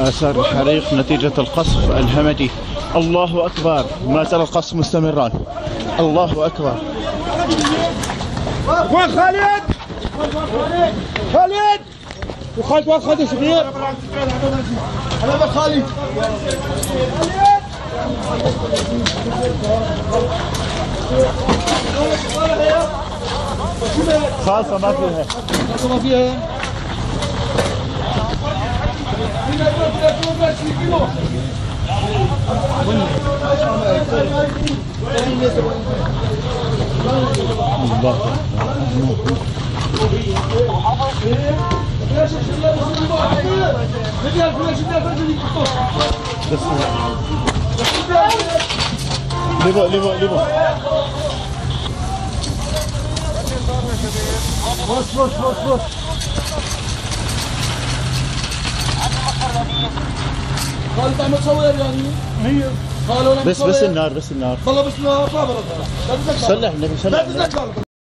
آثار الحريق نتيجة القصف الهمجي. الله أكبر. ما زال القصف مستمرا الله أكبر. وين خالد؟ خالد؟ وخالد وين خالد صغير؟ هذا خالد خاصة ما فيها. ما فيها. Levo, levo, levo. Boş, boş, boş, boş. بص خالد عم تصور يعني؟ هي. قالوا بس بس النار بس النار. والله بس ما برد سلح النبي تتذكر.